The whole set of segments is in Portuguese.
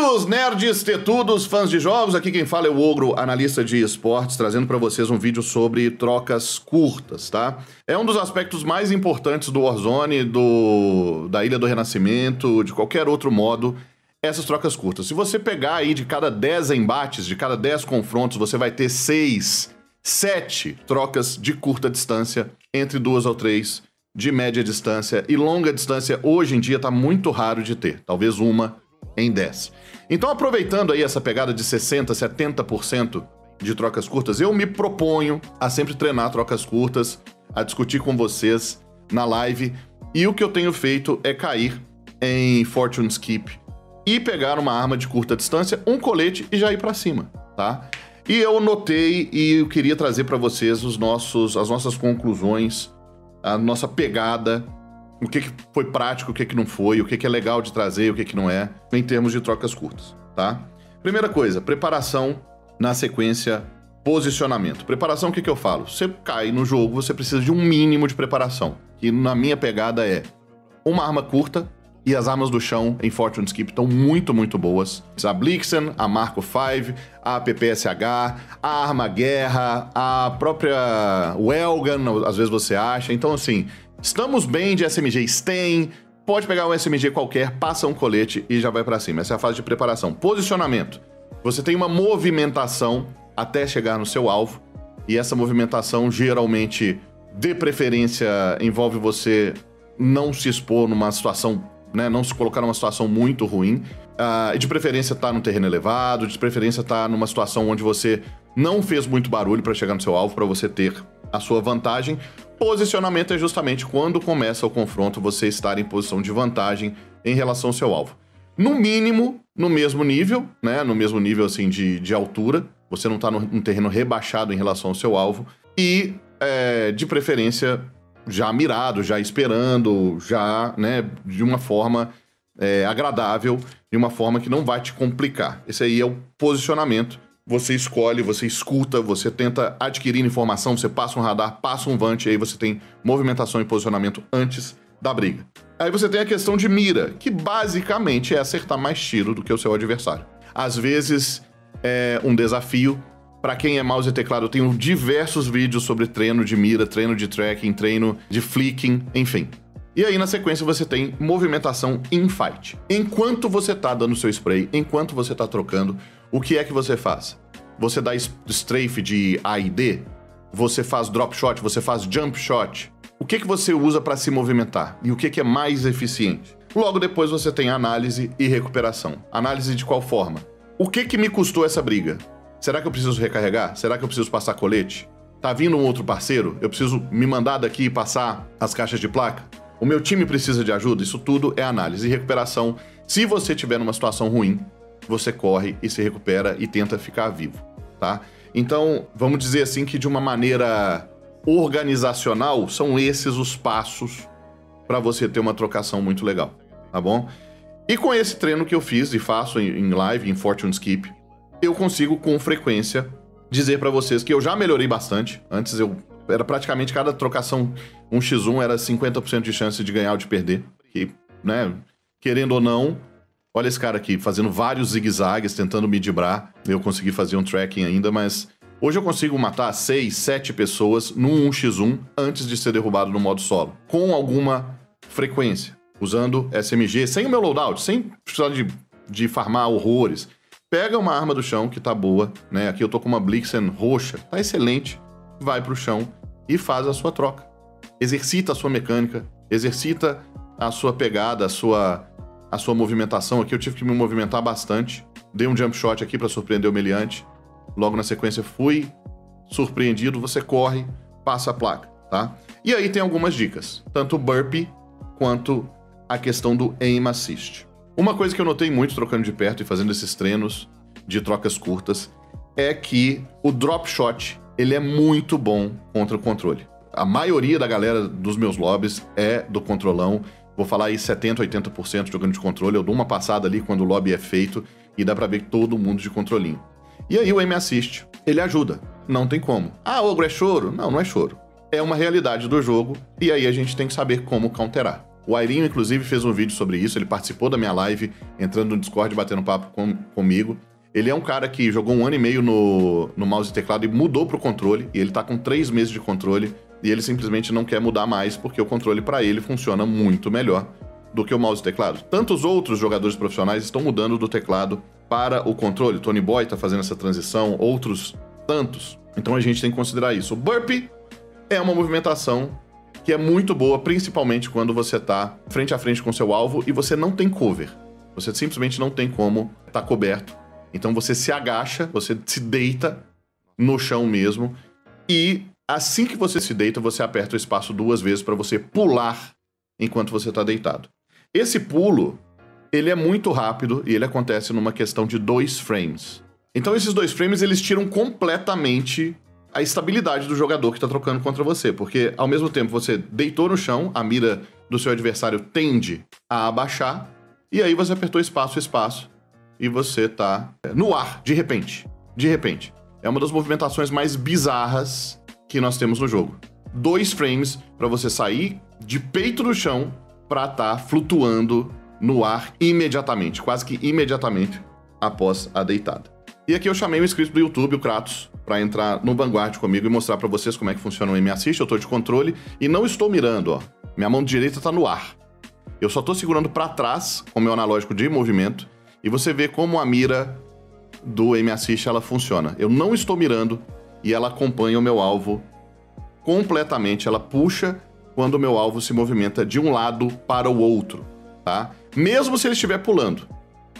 Bem-vindos, nerds tetudos, fãs de jogos. Aqui quem fala é o Ogro, analista de esportes, trazendo para vocês um vídeo sobre trocas curtas, tá? É um dos aspectos mais importantes do Warzone, do da Ilha do Renascimento, de qualquer outro modo, essas trocas curtas. Se você pegar aí de cada 10 embates, de cada 10 confrontos, você vai ter 6, 7 trocas de curta distância, entre duas ou três de média distância e longa distância hoje em dia está muito raro de ter, talvez uma em 10. Então, aproveitando aí essa pegada de 60, 70% de trocas curtas, eu me proponho a sempre treinar trocas curtas, a discutir com vocês na live, e o que eu tenho feito é cair em Fortune Skip e pegar uma arma de curta distância, um colete e já ir para cima, tá? E eu notei e eu queria trazer para vocês os nossos, as nossas conclusões a nossa pegada, o que, que foi prático, o que, que não foi, o que, que é legal de trazer, o que, que não é, em termos de trocas curtas, tá? Primeira coisa, preparação na sequência posicionamento. Preparação, o que, que eu falo? Você cai no jogo, você precisa de um mínimo de preparação. Que na minha pegada é uma arma curta, e as armas do chão em Fortune Skip estão muito, muito boas. A Blixen, a Marco V, a PPSH, a Arma Guerra, a própria Welgan, às vezes você acha. Então, assim, estamos bem de SMG Sten. Pode pegar um SMG qualquer, passa um colete e já vai para cima. Essa é a fase de preparação. Posicionamento. Você tem uma movimentação até chegar no seu alvo. E essa movimentação geralmente, de preferência, envolve você não se expor numa situação né? Não se colocar numa situação muito ruim. Uh, de preferência estar tá no terreno elevado, de preferência estar tá numa situação onde você não fez muito barulho para chegar no seu alvo, para você ter a sua vantagem. Posicionamento é justamente quando começa o confronto, você estar em posição de vantagem em relação ao seu alvo. No mínimo, no mesmo nível, né? No mesmo nível assim de, de altura. Você não está num terreno rebaixado em relação ao seu alvo. E, é, de preferência, já mirado, já esperando, já, né, de uma forma é, agradável, de uma forma que não vai te complicar. Esse aí é o posicionamento. Você escolhe, você escuta, você tenta adquirir informação, você passa um radar, passa um vante, aí você tem movimentação e posicionamento antes da briga. Aí você tem a questão de mira, que basicamente é acertar mais tiro do que o seu adversário. Às vezes é um desafio, para quem é mouse e teclado, eu tenho diversos vídeos sobre treino de mira, treino de tracking, treino de flicking, enfim. E aí, na sequência, você tem movimentação in fight. Enquanto você tá dando seu spray, enquanto você tá trocando, o que é que você faz? Você dá strafe de A e D? Você faz drop shot? Você faz jump shot? O que, que você usa para se movimentar? E o que, que é mais eficiente? Logo depois você tem análise e recuperação. Análise de qual forma? O que, que me custou essa briga? Será que eu preciso recarregar? Será que eu preciso passar colete? Tá vindo um outro parceiro? Eu preciso me mandar daqui e passar as caixas de placa? O meu time precisa de ajuda? Isso tudo é análise e recuperação. Se você tiver numa situação ruim, você corre e se recupera e tenta ficar vivo, tá? Então, vamos dizer assim que de uma maneira organizacional, são esses os passos para você ter uma trocação muito legal, tá bom? E com esse treino que eu fiz e faço em live, em Fortune Skip, eu consigo com frequência dizer para vocês que eu já melhorei bastante. Antes eu era praticamente cada trocação 1x1 era 50% de chance de ganhar ou de perder. Que, né, querendo ou não, olha esse cara aqui fazendo vários zigue-zagues, tentando me dibrar. Eu consegui fazer um tracking ainda, mas hoje eu consigo matar 6, 7 pessoas num 1x1 antes de ser derrubado no modo solo, com alguma frequência, usando SMG, sem o meu loadout, sem precisar de, de farmar horrores pega uma arma do chão que tá boa, né? Aqui eu tô com uma Blixen roxa, tá excelente. Vai pro chão e faz a sua troca. Exercita a sua mecânica, exercita a sua pegada, a sua a sua movimentação. Aqui eu tive que me movimentar bastante. Dei um jump shot aqui para surpreender o meliante. Logo na sequência fui surpreendido, você corre, passa a placa, tá? E aí tem algumas dicas, tanto burpee quanto a questão do aim assist. Uma coisa que eu notei muito trocando de perto e fazendo esses treinos de trocas curtas é que o drop shot ele é muito bom contra o controle. A maioria da galera dos meus lobbies é do controlão. Vou falar aí 70, 80% jogando de controle. Eu dou uma passada ali quando o lobby é feito e dá para ver todo mundo de controlinho. E aí o M assist, ele ajuda. Não tem como. Ah, ogro é choro? Não, não é choro. É uma realidade do jogo e aí a gente tem que saber como counterar. O Airinho, inclusive, fez um vídeo sobre isso. Ele participou da minha live, entrando no Discord, batendo papo com, comigo. Ele é um cara que jogou um ano e meio no, no mouse e teclado e mudou pro controle. E ele tá com três meses de controle. E ele simplesmente não quer mudar mais, porque o controle para ele funciona muito melhor do que o mouse e teclado. Tantos outros jogadores profissionais estão mudando do teclado para o controle. Tony Boy está fazendo essa transição, outros tantos. Então a gente tem que considerar isso. O burpee é uma movimentação que é muito boa, principalmente quando você está frente a frente com seu alvo e você não tem cover. Você simplesmente não tem como estar tá coberto. Então você se agacha, você se deita no chão mesmo e assim que você se deita, você aperta o espaço duas vezes para você pular enquanto você está deitado. Esse pulo, ele é muito rápido e ele acontece numa questão de dois frames. Então esses dois frames, eles tiram completamente a estabilidade do jogador que está trocando contra você, porque ao mesmo tempo você deitou no chão, a mira do seu adversário tende a abaixar, e aí você apertou espaço, espaço, e você tá no ar, de repente. De repente. É uma das movimentações mais bizarras que nós temos no jogo. Dois frames para você sair de peito no chão para estar tá flutuando no ar imediatamente, quase que imediatamente após a deitada. E aqui eu chamei um inscrito do YouTube, o Kratos, para entrar no Vanguard comigo e mostrar para vocês como é que funciona o M Assist. Eu estou de controle e não estou mirando, ó. Minha mão direita está no ar. Eu só estou segurando para trás com o meu analógico de movimento e você vê como a mira do M Assist ela funciona. Eu não estou mirando e ela acompanha o meu alvo completamente, ela puxa quando o meu alvo se movimenta de um lado para o outro, tá? Mesmo se ele estiver pulando.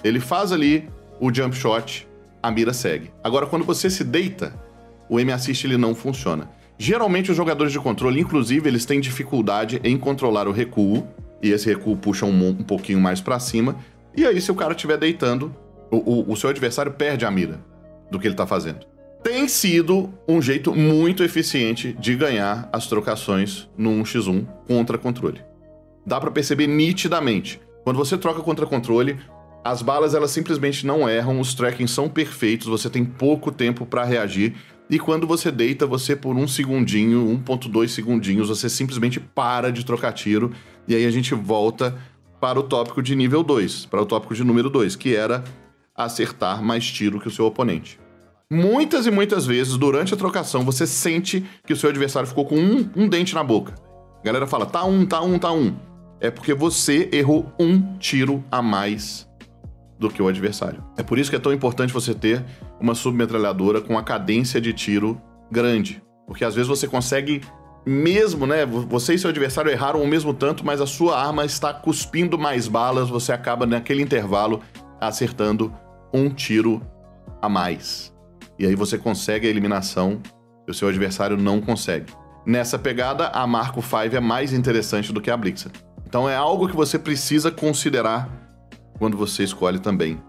Ele faz ali o jump shot, a mira segue. Agora, quando você se deita, o M-Assist ele não funciona. Geralmente os jogadores de controle, inclusive, eles têm dificuldade em controlar o recuo, e esse recuo puxa um, um pouquinho mais para cima, e aí se o cara estiver deitando, o, o, o seu adversário perde a mira do que ele tá fazendo tem sido um jeito muito eficiente de ganhar as trocações no 1x1 contra controle. Dá para perceber nitidamente. Quando você troca contra controle, as balas elas simplesmente não erram, os trackings são perfeitos, você tem pouco tempo para reagir. E quando você deita, você por um segundinho, 1.2 segundinhos, você simplesmente para de trocar tiro. E aí a gente volta para o tópico de nível 2, para o tópico de número 2, que era acertar mais tiro que o seu oponente. Muitas e muitas vezes, durante a trocação, você sente que o seu adversário ficou com um, um dente na boca. A galera fala, tá um, tá um, tá um. É porque você errou um tiro a mais do que o adversário. É por isso que é tão importante você ter uma submetralhadora com a cadência de tiro grande. Porque às vezes você consegue, mesmo, né? Você e seu adversário erraram o mesmo tanto, mas a sua arma está cuspindo mais balas, você acaba naquele intervalo acertando um tiro a mais e aí você consegue a eliminação e o seu adversário não consegue. Nessa pegada, a Marco 5 é mais interessante do que a Blixer. Então é algo que você precisa considerar quando você escolhe também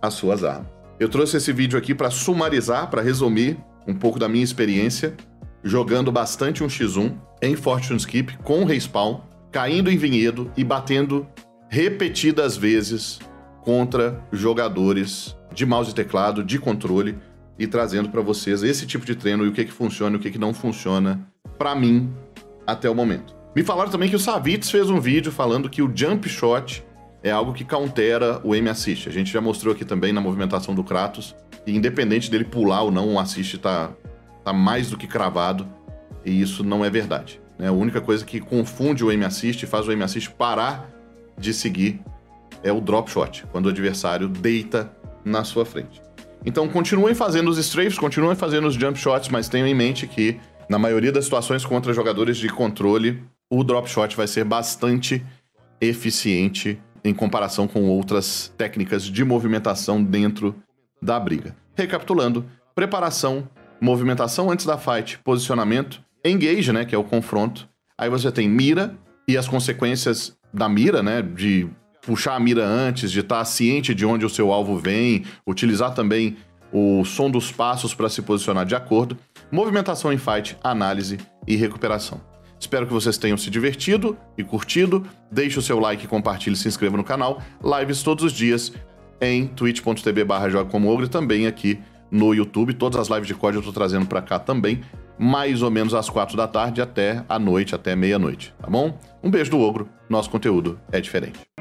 as suas armas. Eu trouxe esse vídeo aqui para sumarizar, para resumir um pouco da minha experiência jogando bastante um X1 em Fortune Skip com respawn, caindo em vinhedo e batendo repetidas vezes contra jogadores de mouse e teclado, de controle, e trazendo para vocês esse tipo de treino e o que que funciona e o que que não funciona para mim até o momento. Me falaram também que o Savitz fez um vídeo falando que o jump shot é algo que countera o aim assist. A gente já mostrou aqui também na movimentação do Kratos, independente dele pular ou não, o assist tá, tá mais do que cravado, e isso não é verdade. Né? A única coisa que confunde o aim assist e faz o aim assist parar de seguir é o drop shot, quando o adversário deita na sua frente. Então continuem fazendo os strafes, continuem fazendo os jump shots, mas tenham em mente que, na maioria das situações contra jogadores de controle, o drop shot vai ser bastante eficiente em comparação com outras técnicas de movimentação dentro da briga. Recapitulando: preparação, movimentação antes da fight, posicionamento, engage, né, que é o confronto. Aí você tem mira e as consequências da mira, né, de puxar a mira antes, de estar ciente de onde o seu alvo vem, utilizar também o som dos passos para se posicionar de acordo, movimentação em fight, análise e recuperação. Espero que vocês tenham se divertido e curtido. Deixe o seu like, compartilhe se inscreva no canal. Lives todos os dias em twitch.tv barra e também aqui no YouTube. Todas as lives de código eu estou trazendo para cá também. mais ou menos às quatro da tarde até a noite, até meia-noite, tá bom? Um beijo do Ogro, nosso conteúdo é diferente.